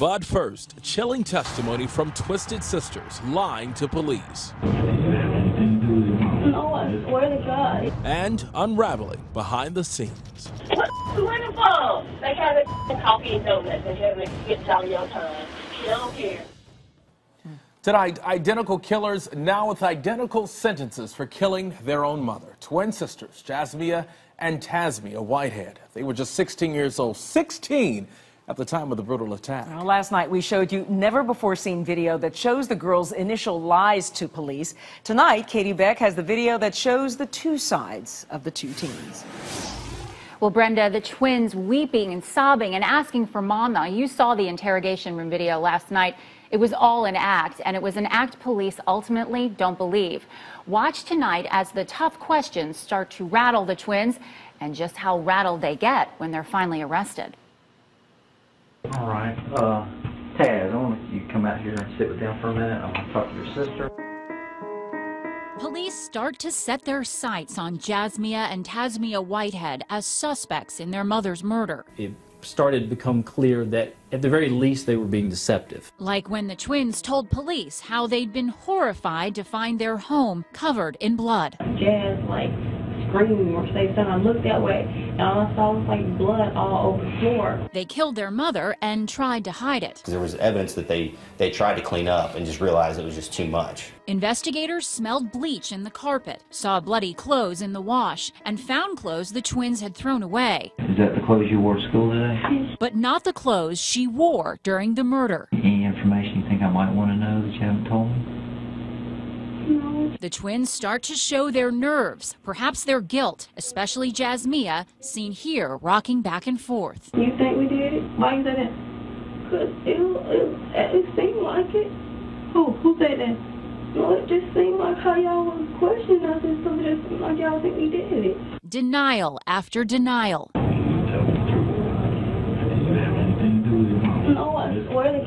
But first, chilling testimony from Twisted Sisters lying to police. No, I swear to God. And unraveling behind the scenes. What the for? They have a coffee and donuts and have a get all your time. She don't care. Tonight, identical killers now with identical sentences for killing their own mother. Twin sisters, Jasmiyah and Tasmiyah Whitehead. They were just 16 years old. 16 at the time of the brutal attack. Well, last night we showed you never before seen video that shows the girls' initial lies to police. Tonight, Katie Beck has the video that shows the two sides of the two teens. Well, Brenda, the twins weeping and sobbing and asking for mama. You saw the interrogation room video last night. It was all an act, and it was an act police ultimately don't believe. Watch tonight as the tough questions start to rattle the twins and just how rattled they get when they're finally arrested. All right. Uh, Taz, I want you to come out here and sit with them for a minute. I want to talk to your sister. Police start to set their sights on Jasmiyah and Tasmiyah Whitehead as suspects in their mother's murder. It started to become clear that at the very least they were being deceptive. Like when the twins told police how they'd been horrified to find their home covered in blood. Jazz, like, scream or say something. I looked that way, and all I saw was like blood all over the floor. They killed their mother and tried to hide it. There was evidence that they, they tried to clean up and just realized it was just too much. Investigators smelled bleach in the carpet, saw bloody clothes in the wash, and found clothes the twins had thrown away. Is that the clothes you wore to school today? But not the clothes she wore during the murder. Any information you think I might want to know that you haven't told me? No. The twins start to show their nerves, perhaps their guilt, especially Jasmiyah, seen here rocking back and forth. You think we did it? Why you say that? Because it, it, it seemed like it. Who? Who said that? No, it just seemed like how y'all was questioning us and stuff. It just seemed like y'all think we did it. Denial after denial.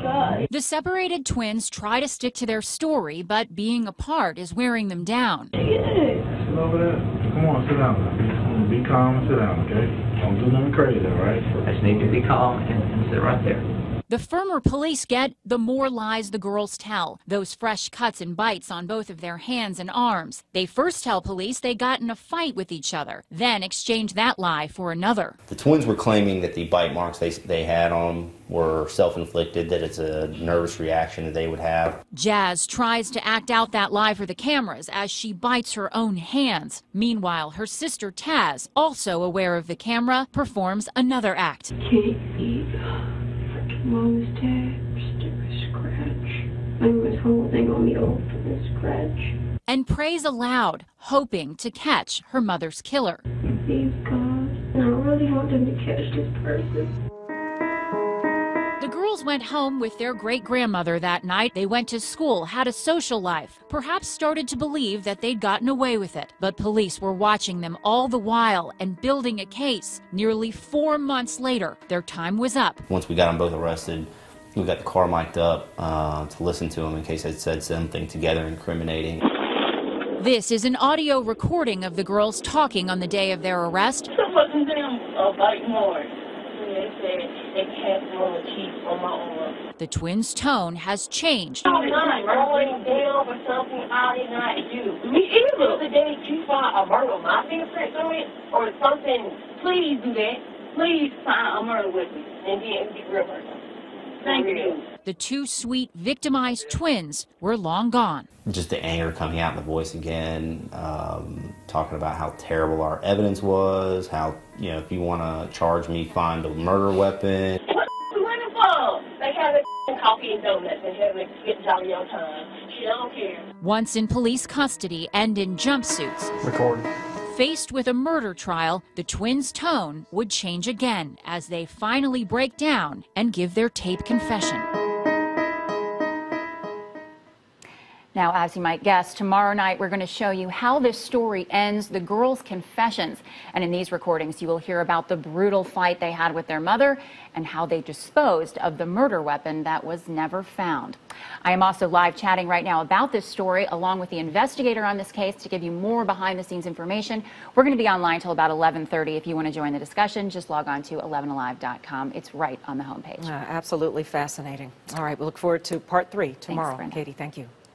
God. The separated twins try to stick to their story, but being apart is wearing them down. Yes. Sit over there. Come on, sit down. Be calm and sit down, okay? Don't do nothing crazy, all right? I just need to be calm and, and sit right there. The firmer police get, the more lies the girls tell. Those fresh cuts and bites on both of their hands and arms. They first tell police they got in a fight with each other, then exchange that lie for another. The twins were claiming that the bite marks they, they had on them were self-inflicted, that it's a nervous reaction that they would have. Jazz tries to act out that lie for the cameras as she bites her own hands. Meanwhile, her sister Taz, also aware of the camera, performs another act. Freaking mom's text. A scratch. I was whole thing on me over the scratch. And prays aloud, hoping to catch her mother's killer. Please, God. And I really want them to catch this person. The girls went home with their great grandmother that night. They went to school, had a social life, perhaps started to believe that they'd gotten away with it. But police were watching them all the while and building a case. Nearly four months later, their time was up. Once we got them both arrested, we got the car mic'd up uh, to listen to them in case they'd said something together incriminating. This is an audio recording of the girls talking on the day of their arrest. So fucking them a bite more. And they said they tapped on the on my arm. The twins' tone has changed. I'm not rolling down for something I did not do. Me either. The day you find a murder with my fingerprints on it or something, please do that. Please find a murder with me and then of her. Thank you. The two sweet, victimized twins were long gone. Just the anger coming out in the voice again, um, talking about how terrible our evidence was, how, you know, if you want to charge me, find a murder weapon. What the women? They have a coffee and donuts and have it get all your time. She don't care. Once in police custody and in jumpsuits, Record. Faced with a murder trial, the twins' tone would change again as they finally break down and give their tape confession. Now, as you might guess, tomorrow night we're going to show you how this story ends, the girls' confessions. And in these recordings, you will hear about the brutal fight they had with their mother and how they disposed of the murder weapon that was never found. I am also live chatting right now about this story along with the investigator on this case to give you more behind the scenes information. We're going to be online till about 11:30 if you want to join the discussion. Just log on to 11alive.com. It's right on the homepage. Uh, absolutely fascinating. All right, we look forward to part three tomorrow. Brenda. Katie, thank you.